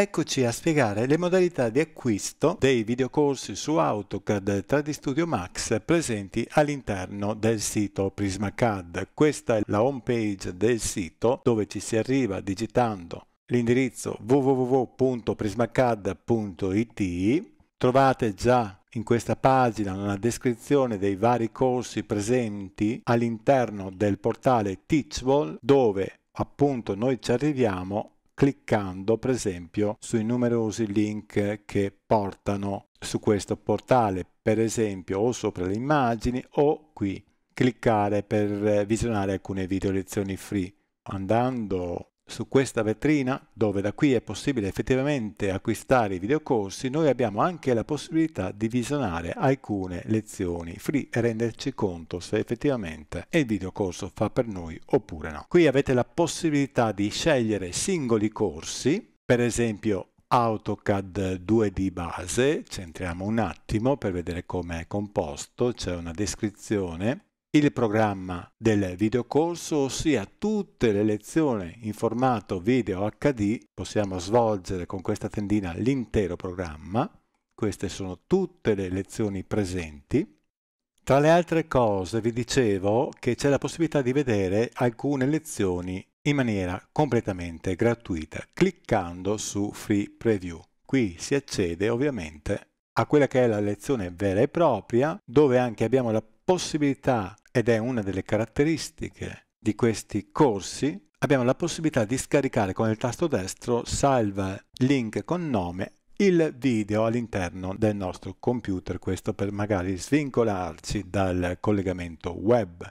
Eccoci a spiegare le modalità di acquisto dei videocorsi su AutoCAD 3D Studio Max presenti all'interno del sito PrismaCAD. Questa è la home page del sito dove ci si arriva digitando l'indirizzo www.prismacad.it. Trovate già in questa pagina una descrizione dei vari corsi presenti all'interno del portale Teachable dove appunto noi ci arriviamo cliccando per esempio sui numerosi link che portano su questo portale, per esempio o sopra le immagini o qui cliccare per visionare alcune video lezioni free. Andando su questa vetrina, dove da qui è possibile effettivamente acquistare i videocorsi, noi abbiamo anche la possibilità di visionare alcune lezioni free e renderci conto se effettivamente il videocorso fa per noi oppure no. Qui avete la possibilità di scegliere singoli corsi, per esempio AutoCAD 2D base, centriamo un attimo per vedere come è composto, c'è una descrizione il programma del videocorso, ossia tutte le lezioni in formato video HD, possiamo svolgere con questa tendina l'intero programma, queste sono tutte le lezioni presenti. Tra le altre cose vi dicevo che c'è la possibilità di vedere alcune lezioni in maniera completamente gratuita cliccando su Free Preview. Qui si accede ovviamente a quella che è la lezione vera e propria dove anche abbiamo la possibilità, ed è una delle caratteristiche di questi corsi, abbiamo la possibilità di scaricare con il tasto destro salva link con nome il video all'interno del nostro computer, questo per magari svincolarci dal collegamento web.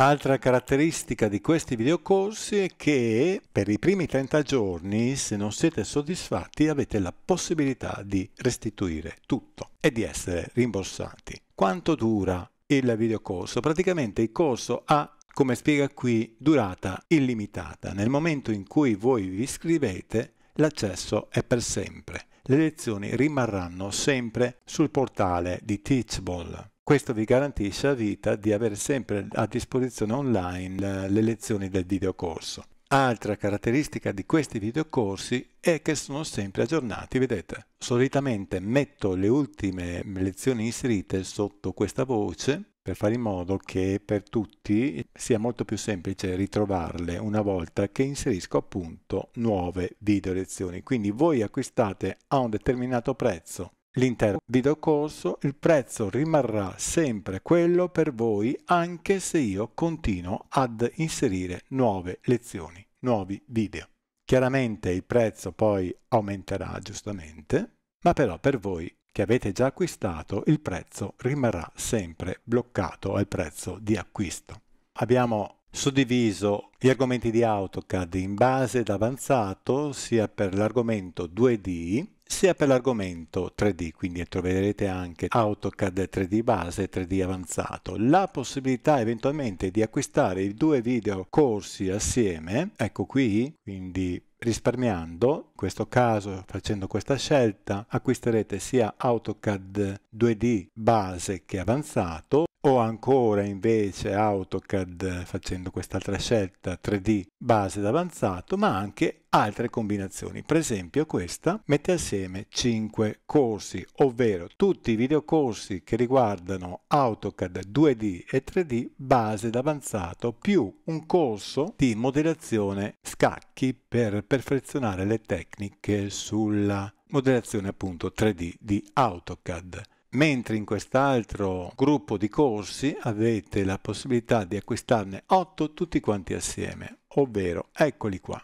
Altra caratteristica di questi videocorsi è che per i primi 30 giorni, se non siete soddisfatti, avete la possibilità di restituire tutto e di essere rimborsati. Quanto dura il videocorso. Praticamente il corso ha, come spiega qui, durata illimitata. Nel momento in cui voi vi iscrivete, l'accesso è per sempre. Le lezioni rimarranno sempre sul portale di Teachable. Questo vi garantisce a vita di avere sempre a disposizione online le lezioni del videocorso. Altra caratteristica di questi videocorsi è che sono sempre aggiornati, vedete. Solitamente metto le ultime lezioni inserite sotto questa voce per fare in modo che per tutti sia molto più semplice ritrovarle una volta che inserisco appunto nuove video lezioni. Quindi voi acquistate a un determinato prezzo l'intero videocorso, il prezzo rimarrà sempre quello per voi anche se io continuo ad inserire nuove lezioni, nuovi video. Chiaramente il prezzo poi aumenterà giustamente, ma però per voi che avete già acquistato il prezzo rimarrà sempre bloccato al prezzo di acquisto. Abbiamo suddiviso gli argomenti di AutoCAD in base ed avanzato sia per l'argomento 2D sia per l'argomento 3D, quindi troverete anche AutoCAD 3D base e 3D avanzato. La possibilità eventualmente di acquistare i due video corsi assieme, ecco qui, quindi risparmiando, in questo caso facendo questa scelta acquisterete sia AutoCAD 2D base che avanzato o ancora invece AutoCAD facendo quest'altra scelta 3D base ed avanzato, ma anche altre combinazioni. Per esempio questa mette assieme 5 corsi, ovvero tutti i videocorsi che riguardano AutoCAD 2D e 3D base ed avanzato più un corso di modellazione scacchi per perfezionare le tecniche sulla modellazione appunto 3D di AutoCAD mentre in quest'altro gruppo di corsi avete la possibilità di acquistarne 8 tutti quanti assieme, ovvero eccoli qua.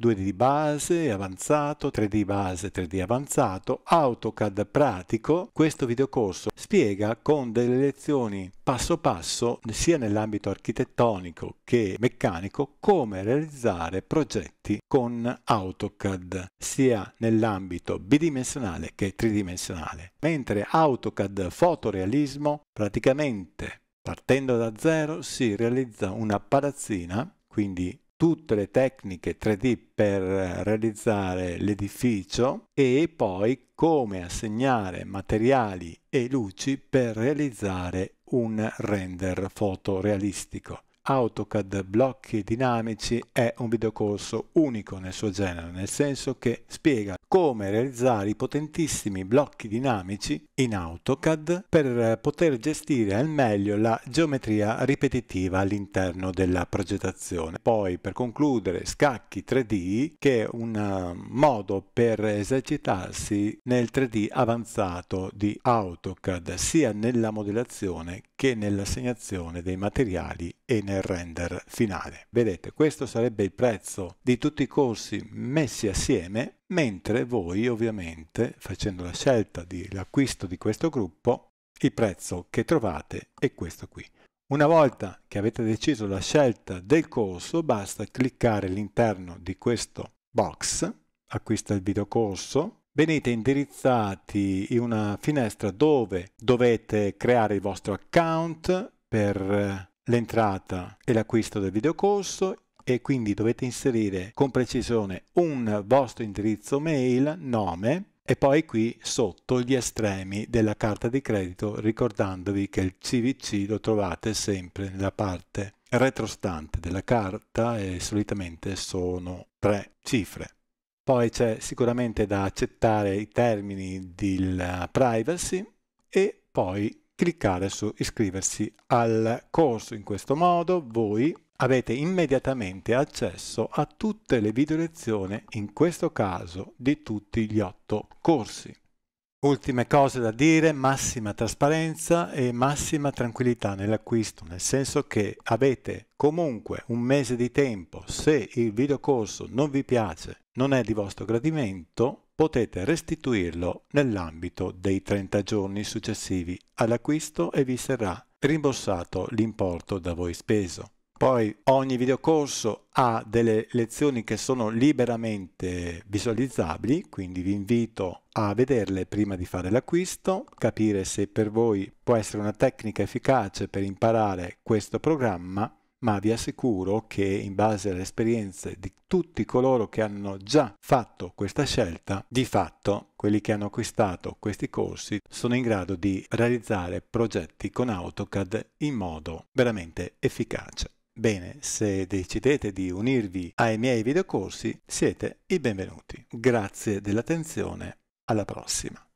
2D base avanzato, 3D base, 3D avanzato, AutoCAD pratico. Questo videocorso spiega con delle lezioni passo passo, sia nell'ambito architettonico che meccanico, come realizzare progetti con AutoCAD, sia nell'ambito bidimensionale che tridimensionale. Mentre AutoCAD fotorealismo, praticamente partendo da zero si realizza una palazzina, quindi tutte le tecniche 3D per realizzare l'edificio e poi come assegnare materiali e luci per realizzare un render fotorealistico. AutoCAD blocchi dinamici è un videocorso unico nel suo genere, nel senso che spiega come realizzare i potentissimi blocchi dinamici in AutoCAD per poter gestire al meglio la geometria ripetitiva all'interno della progettazione. Poi per concludere scacchi 3D che è un eh, modo per esercitarsi nel 3D avanzato di AutoCAD sia nella modellazione che nell'assegnazione dei materiali e nel render finale. Vedete, questo sarebbe il prezzo di tutti i corsi messi assieme, mentre voi ovviamente, facendo la scelta dell'acquisto di questo gruppo, il prezzo che trovate è questo qui. Una volta che avete deciso la scelta del corso, basta cliccare all'interno di questo box, acquista il videocorso, venite indirizzati in una finestra dove dovete creare il vostro account per l'entrata e l'acquisto del videocorso e quindi dovete inserire con precisione un vostro indirizzo mail, nome e poi qui sotto gli estremi della carta di credito ricordandovi che il CVC lo trovate sempre nella parte retrostante della carta e solitamente sono tre cifre. Poi c'è sicuramente da accettare i termini di privacy e poi cliccare su iscriversi al corso. In questo modo voi avete immediatamente accesso a tutte le video lezioni, in questo caso di tutti gli otto corsi. Ultime cose da dire, massima trasparenza e massima tranquillità nell'acquisto, nel senso che avete comunque un mese di tempo, se il videocorso non vi piace, non è di vostro gradimento, potete restituirlo nell'ambito dei 30 giorni successivi all'acquisto e vi sarà rimborsato l'importo da voi speso. Poi ogni videocorso ha delle lezioni che sono liberamente visualizzabili, quindi vi invito a vederle prima di fare l'acquisto, capire se per voi può essere una tecnica efficace per imparare questo programma ma vi assicuro che in base alle esperienze di tutti coloro che hanno già fatto questa scelta, di fatto quelli che hanno acquistato questi corsi sono in grado di realizzare progetti con AutoCAD in modo veramente efficace. Bene, se decidete di unirvi ai miei videocorsi, siete i benvenuti. Grazie dell'attenzione, alla prossima.